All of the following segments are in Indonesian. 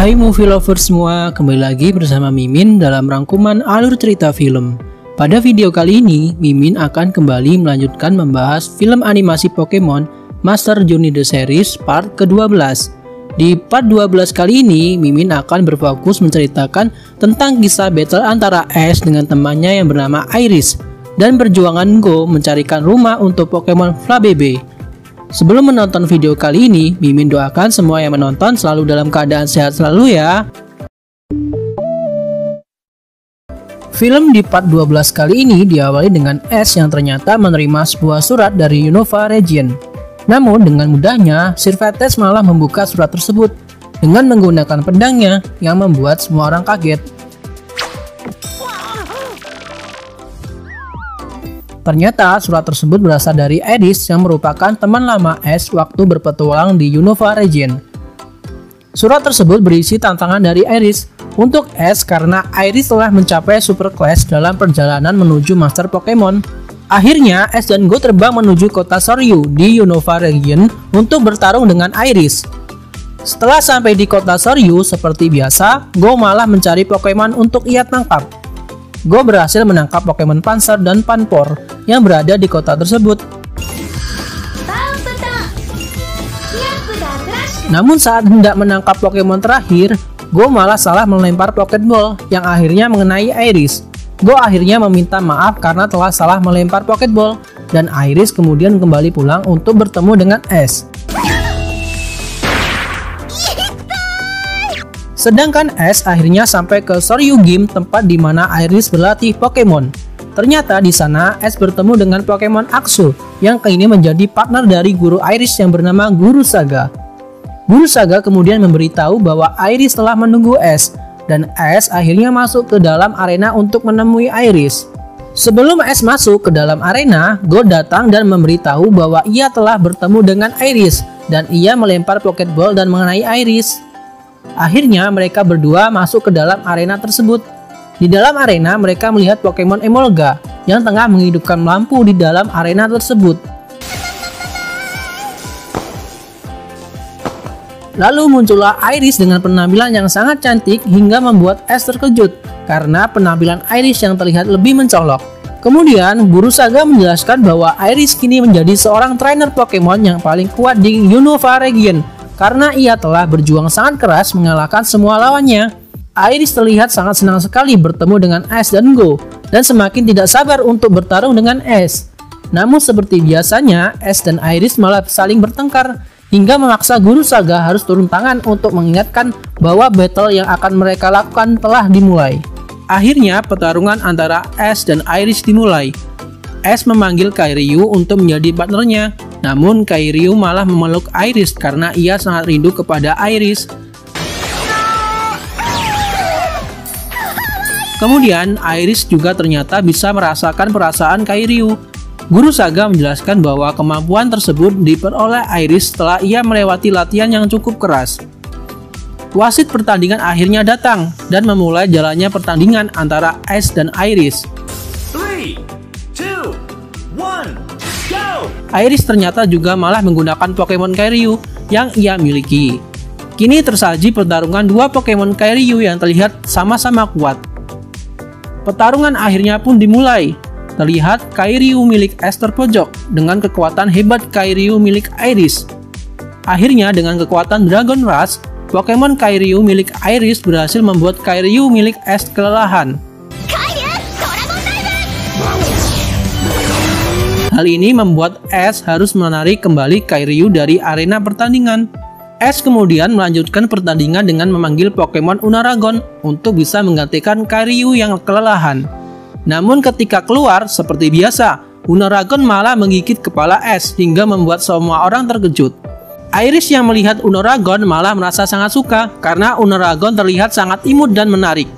Hai movie lovers semua, kembali lagi bersama Mimin dalam rangkuman alur cerita film. Pada video kali ini, Mimin akan kembali melanjutkan membahas film animasi Pokemon Master Journey The Series part ke-12. Di part 12 kali ini, Mimin akan berfokus menceritakan tentang kisah battle antara Ash dengan temannya yang bernama Iris dan perjuangan Go mencarikan rumah untuk Pokemon Flabebe. Sebelum menonton video kali ini, Mimin doakan semua yang menonton selalu dalam keadaan sehat selalu ya. Film di part 12 kali ini diawali dengan Ash yang ternyata menerima sebuah surat dari Unova Region. Namun dengan mudahnya, Sirvates malah membuka surat tersebut dengan menggunakan pedangnya yang membuat semua orang kaget. Ternyata surat tersebut berasal dari Edis yang merupakan teman lama Ash waktu berpetualang di Unova Region. Surat tersebut berisi tantangan dari Iris untuk Ash karena Iris telah mencapai Super Class dalam perjalanan menuju Master Pokemon. Akhirnya, Ash dan Go terbang menuju kota Soryu di Unova Region untuk bertarung dengan Iris. Setelah sampai di kota Soryu, seperti biasa, Go malah mencari Pokemon untuk ia tangkap. Go berhasil menangkap Pokemon Panzer dan Panpor yang berada di kota tersebut. Namun saat hendak menangkap Pokemon terakhir, Go malah salah melempar Pokeball yang akhirnya mengenai Iris. Go akhirnya meminta maaf karena telah salah melempar Pokeball dan Iris kemudian kembali pulang untuk bertemu dengan Ash. Sedangkan Ash akhirnya sampai ke Soryu Game tempat di mana Iris berlatih Pokemon. Ternyata di sana Ash bertemu dengan Pokemon Axu yang kini menjadi partner dari guru Iris yang bernama Guru Saga. Guru Saga kemudian memberitahu bahwa Iris telah menunggu Ash dan Ash akhirnya masuk ke dalam arena untuk menemui Iris. Sebelum Ash masuk ke dalam arena, Go datang dan memberitahu bahwa ia telah bertemu dengan Iris dan ia melempar Pokeball dan mengenai Iris. Akhirnya mereka berdua masuk ke dalam arena tersebut. Di dalam arena mereka melihat Pokemon Emolga yang tengah menghidupkan lampu di dalam arena tersebut. Lalu muncullah Iris dengan penampilan yang sangat cantik hingga membuat Ash terkejut karena penampilan Iris yang terlihat lebih mencolok. Kemudian, Guru Saga menjelaskan bahwa Iris kini menjadi seorang trainer Pokemon yang paling kuat di Unova Region karena ia telah berjuang sangat keras mengalahkan semua lawannya. Iris terlihat sangat senang sekali bertemu dengan Ash dan Go, dan semakin tidak sabar untuk bertarung dengan Ash. Namun seperti biasanya, Ash dan Iris malah saling bertengkar, hingga memaksa Guru Saga harus turun tangan untuk mengingatkan bahwa battle yang akan mereka lakukan telah dimulai. Akhirnya, pertarungan antara Ash dan Iris dimulai. Ash memanggil Kairyu untuk menjadi partnernya, namun Kairyu malah memeluk Iris karena ia sangat rindu kepada Iris. Kemudian Iris juga ternyata bisa merasakan perasaan Kairyu. Guru Saga menjelaskan bahwa kemampuan tersebut diperoleh Iris setelah ia melewati latihan yang cukup keras. Wasit pertandingan akhirnya datang dan memulai jalannya pertandingan antara Ash dan Iris. Iris ternyata juga malah menggunakan Pokemon Kairyu yang ia miliki. Kini tersaji pertarungan dua Pokemon Kairyu yang terlihat sama-sama kuat. Pertarungan akhirnya pun dimulai. Terlihat Kairyu milik Esther Pojok dengan kekuatan hebat Kairyu milik Iris. Akhirnya dengan kekuatan Dragon Rush, Pokemon Kairyu milik Iris berhasil membuat Kairyu milik Est kelelahan. Hal ini membuat Ash harus menarik kembali Kairyu dari arena pertandingan. Ash kemudian melanjutkan pertandingan dengan memanggil Pokemon Unaragon untuk bisa menggantikan Kairyu yang kelelahan. Namun ketika keluar, seperti biasa, Unaragon malah menggigit kepala Ash hingga membuat semua orang terkejut. Iris yang melihat Unaragon malah merasa sangat suka karena Unaragon terlihat sangat imut dan menarik.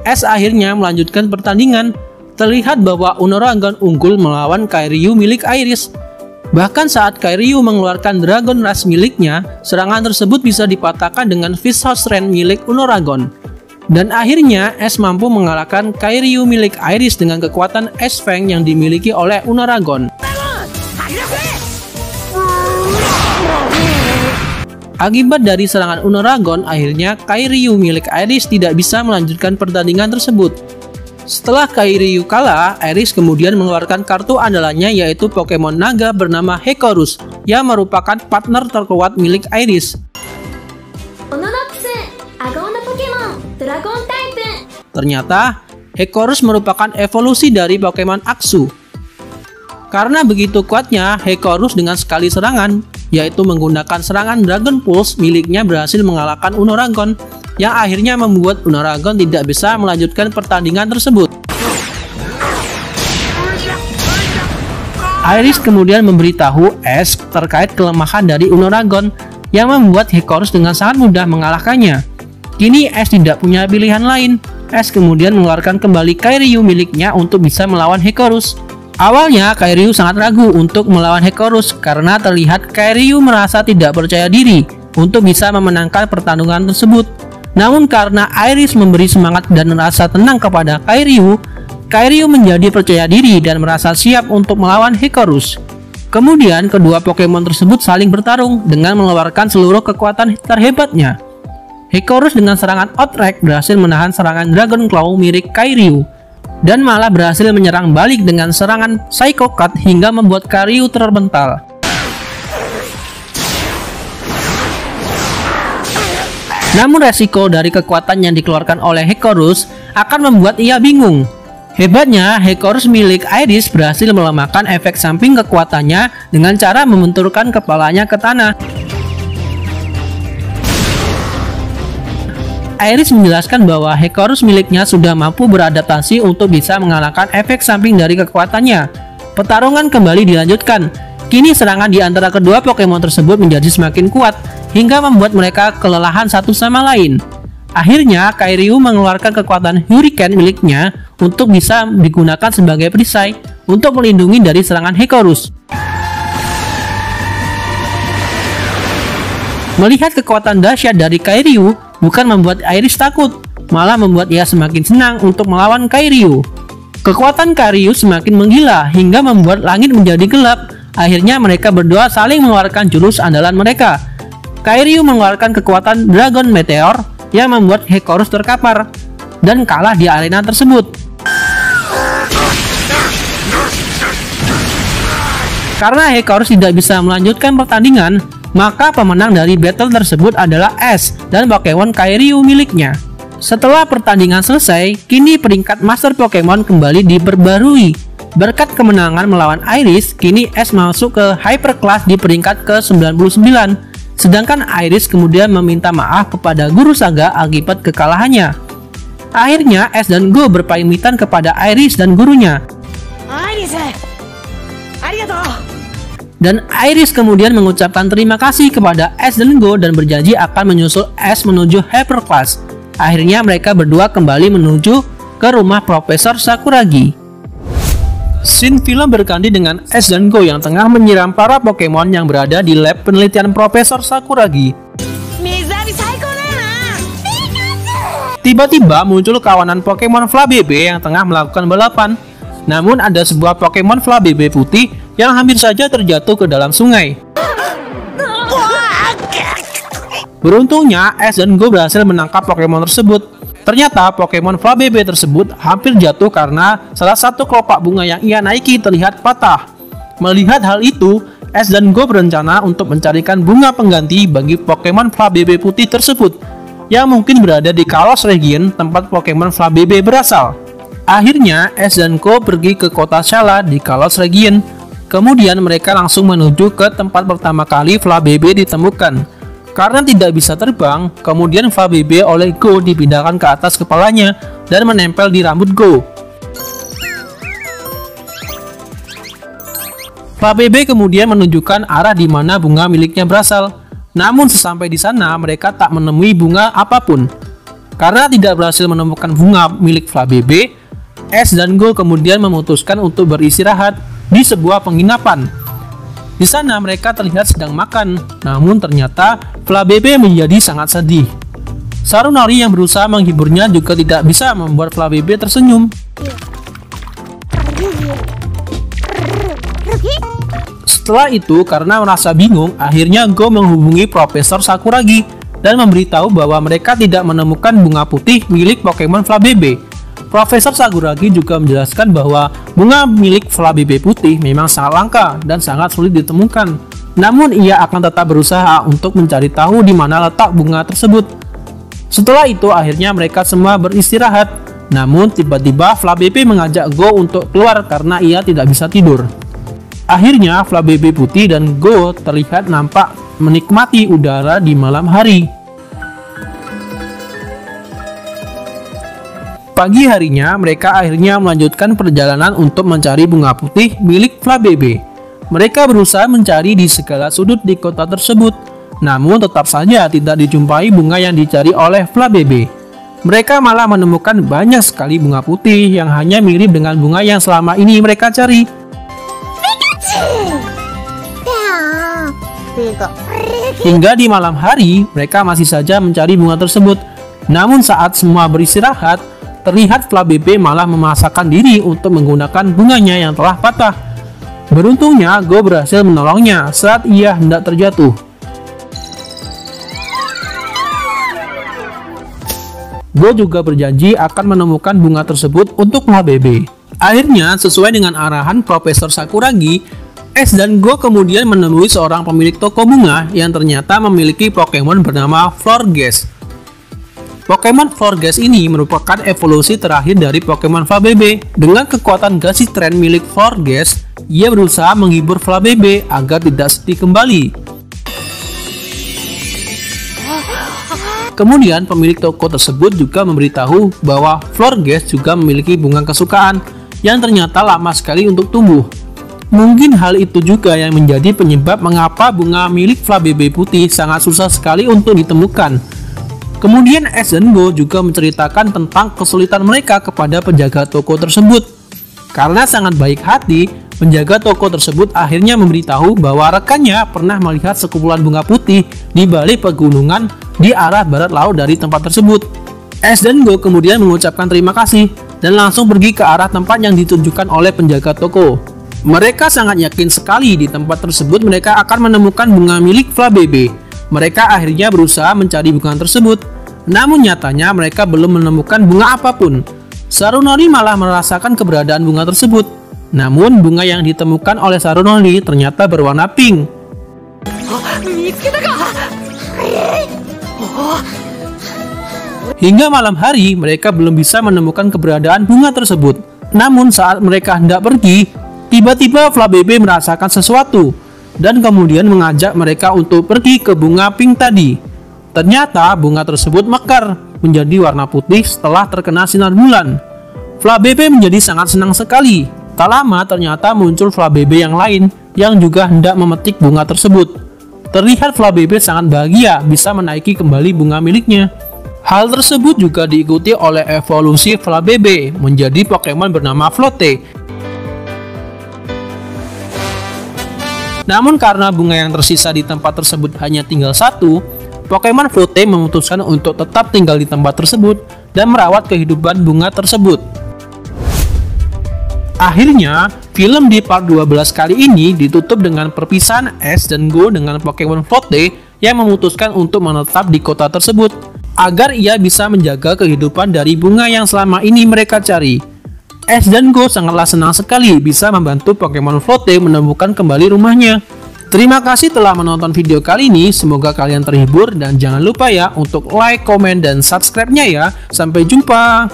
Ash akhirnya melanjutkan pertandingan terlihat bahwa Unorangon unggul melawan Kairyu milik Iris. Bahkan saat Kairyu mengeluarkan Dragon Rush miliknya, serangan tersebut bisa dipatahkan dengan Fish House Rain milik Unoragon. Dan akhirnya, Ash mampu mengalahkan Kairyu milik Iris dengan kekuatan Ash Fang yang dimiliki oleh Unoragon. Akibat dari serangan Unoragon, akhirnya Kairyu milik Iris tidak bisa melanjutkan pertandingan tersebut. Setelah Kairyu kalah, Iris kemudian mengeluarkan kartu andalannya yaitu Pokemon naga bernama Hekorus yang merupakan partner terkuat milik Iris. Ternyata, Hekorus merupakan evolusi dari Pokemon Aksu. Karena begitu kuatnya, Hekorus dengan sekali serangan yaitu menggunakan serangan Dragon Pulse miliknya berhasil mengalahkan Unoragon yang akhirnya membuat Unoragon tidak bisa melanjutkan pertandingan tersebut. Iris kemudian memberitahu Ash terkait kelemahan dari Unoragon yang membuat Hekorus dengan sangat mudah mengalahkannya. Kini Ash tidak punya pilihan lain. Ash kemudian mengeluarkan kembali Kairyu miliknya untuk bisa melawan Hekorus. Awalnya Kairyu sangat ragu untuk melawan Hekorus karena terlihat Kairyu merasa tidak percaya diri untuk bisa memenangkan pertandingan tersebut. Namun karena Iris memberi semangat dan rasa tenang kepada Kairyu, Kairyu menjadi percaya diri dan merasa siap untuk melawan Hekorus. Kemudian kedua Pokemon tersebut saling bertarung dengan mengeluarkan seluruh kekuatan terhebatnya. Hekorus dengan serangan Outrage berhasil menahan serangan Dragon Claw milik Kairyu dan malah berhasil menyerang balik dengan serangan Psycho Cut hingga membuat Karyu terbental. Namun resiko dari kekuatan yang dikeluarkan oleh Hekorus akan membuat ia bingung. Hebatnya, Hekorus milik Iris berhasil melemahkan efek samping kekuatannya dengan cara membenturkan kepalanya ke tanah. Iris menjelaskan bahwa Hekorus miliknya sudah mampu beradaptasi untuk bisa mengalahkan efek samping dari kekuatannya. Pertarungan kembali dilanjutkan. Kini serangan di antara kedua Pokemon tersebut menjadi semakin kuat hingga membuat mereka kelelahan satu sama lain. Akhirnya, Kairyu mengeluarkan kekuatan Hurricane miliknya untuk bisa digunakan sebagai perisai untuk melindungi dari serangan Hekorus. Melihat kekuatan dahsyat dari Kairyu, bukan membuat Iris takut, malah membuat ia semakin senang untuk melawan Kairyu. Kekuatan Kairyu semakin menggila hingga membuat langit menjadi gelap. Akhirnya mereka berdua saling mengeluarkan jurus andalan mereka. Kairyu mengeluarkan kekuatan Dragon Meteor yang membuat Hekorus terkapar dan kalah di arena tersebut. Karena Hekorus tidak bisa melanjutkan pertandingan, maka pemenang dari battle tersebut adalah Ash dan Pokemon Kairyu miliknya. Setelah pertandingan selesai, kini peringkat Master Pokemon kembali diperbarui. Berkat kemenangan melawan Iris, kini Ash masuk ke Hyper Class di peringkat ke-99. Sedangkan Iris kemudian meminta maaf kepada Guru Saga akibat kekalahannya. Akhirnya Ash dan Go berpamitan kepada Iris dan gurunya. Iris, arigatou. Dan Iris kemudian mengucapkan terima kasih kepada Ash dan Go dan berjanji akan menyusul Ash menuju Hyperclass. Akhirnya mereka berdua kembali menuju ke rumah Profesor Sakuragi. Scene film berganti dengan Ash dan Go yang tengah menyiram para Pokemon yang berada di lab penelitian Profesor Sakuragi. Tiba-tiba muncul kawanan Pokemon Flabebe yang tengah melakukan balapan. Namun ada sebuah Pokemon Flabebe putih yang hampir saja terjatuh ke dalam sungai. Beruntungnya, Ash dan Go berhasil menangkap Pokemon tersebut. Ternyata Pokemon Flabebe tersebut hampir jatuh karena salah satu kelopak bunga yang ia naiki terlihat patah. Melihat hal itu, Ash dan Go berencana untuk mencarikan bunga pengganti bagi Pokemon Flabebe putih tersebut yang mungkin berada di Kalos Region tempat Pokemon Flabebe berasal. Akhirnya, Ash dan Go pergi ke kota Shala di Kalos Region Kemudian mereka langsung menuju ke tempat pertama kali Flabebe ditemukan. Karena tidak bisa terbang, kemudian Flabebe oleh Go dipindahkan ke atas kepalanya dan menempel di rambut Go. Flabebe kemudian menunjukkan arah di mana bunga miliknya berasal. Namun sesampai di sana mereka tak menemui bunga apa pun. Karena tidak berhasil menemukan bunga milik Flabebe, S dan Go kemudian memutuskan untuk beristirahat di sebuah penginapan. Di sana mereka terlihat sedang makan, namun ternyata Flabebe menjadi sangat sedih. Sarunari yang berusaha menghiburnya juga tidak bisa membuat Flabebe tersenyum. Setelah itu, karena merasa bingung, akhirnya Go menghubungi Profesor Sakuragi dan memberitahu bahwa mereka tidak menemukan bunga putih milik Pokemon Flabebe. Profesor Sakuragi juga menjelaskan bahwa bunga milik Flabebe putih memang sangat langka dan sangat sulit ditemukan. Namun ia akan tetap berusaha untuk mencari tahu di mana letak bunga tersebut. Setelah itu akhirnya mereka semua beristirahat. Namun tiba-tiba Flabebe mengajak Go untuk keluar karena ia tidak bisa tidur. Akhirnya, Flabebe Putih dan Go terlihat nampak menikmati udara di malam hari. Pagi harinya, mereka akhirnya melanjutkan perjalanan untuk mencari bunga putih milik Flabebe. Mereka berusaha mencari di segala sudut di kota tersebut, namun tetap saja tidak dijumpai bunga yang dicari oleh Flabebe. Mereka malah menemukan banyak sekali bunga putih yang hanya mirip dengan bunga yang selama ini mereka cari. Hingga di malam hari, mereka masih saja mencari bunga tersebut. Namun saat semua beristirahat, terlihat Flabebe malah memasakkan diri untuk menggunakan bunganya yang telah patah. Beruntungnya, Go berhasil menolongnya saat ia hendak terjatuh. Go juga berjanji akan menemukan bunga tersebut untuk Flabebe. Akhirnya, sesuai dengan arahan Profesor Sakuragi, S dan Go kemudian menemui seorang pemilik toko bunga yang ternyata memiliki Pokemon bernama Florges. Pokemon Florges ini merupakan evolusi terakhir dari Pokemon Flabebe. Dengan kekuatan Gasi Tren milik Florges, ia berusaha menghibur Flabebe agar tidak sedih kembali. Kemudian pemilik toko tersebut juga memberitahu bahwa Florges juga memiliki bunga kesukaan yang ternyata lama sekali untuk tumbuh. Mungkin hal itu juga yang menjadi penyebab mengapa bunga milik Flabebe putih sangat susah sekali untuk ditemukan. Kemudian Go juga menceritakan tentang kesulitan mereka kepada penjaga toko tersebut. Karena sangat baik hati, penjaga toko tersebut akhirnya memberitahu bahwa rekannya pernah melihat sekumpulan bunga putih di balik pegunungan di arah barat laut dari tempat tersebut. Go kemudian mengucapkan terima kasih dan langsung pergi ke arah tempat yang ditunjukkan oleh penjaga toko. Mereka sangat yakin sekali di tempat tersebut mereka akan menemukan bunga milik Flabebe. Mereka akhirnya berusaha mencari bunga tersebut, namun nyatanya mereka belum menemukan bunga apa pun. Sarunori malah merasakan keberadaan bunga tersebut. Namun bunga yang ditemukan oleh Sarunori ternyata berwarna pink. Hingga malam hari, mereka belum bisa menemukan keberadaan bunga tersebut. Namun saat mereka hendak pergi, Tiba-tiba Flabebe merasakan sesuatu dan kemudian mengajak mereka untuk pergi ke bunga pink tadi. Ternyata bunga tersebut mekar menjadi warna putih setelah terkena sinar bulan. Flabebe menjadi sangat senang sekali. Tak lama ternyata muncul Flabebe yang lain yang juga hendak memetik bunga tersebut. Terlihat Flabebe sangat bahagia bisa menaiki kembali bunga miliknya. Hal tersebut juga diikuti oleh evolusi Flabebe menjadi Pokemon bernama Flotte Namun karena bunga yang tersisa di tempat tersebut hanya tinggal satu, Pokemon Flotte memutuskan untuk tetap tinggal di tempat tersebut dan merawat kehidupan bunga tersebut. Akhirnya, film di part 12 kali ini ditutup dengan perpisahan Ash dan Go dengan Pokemon Flotte yang memutuskan untuk menetap di kota tersebut agar ia bisa menjaga kehidupan dari bunga yang selama ini mereka cari. Ash dan Go sangatlah senang sekali bisa membantu Pokemon Flotte menemukan kembali rumahnya. Terima kasih telah menonton video kali ini, semoga kalian terhibur dan jangan lupa ya untuk like, komen, dan subscribe-nya ya. Sampai jumpa!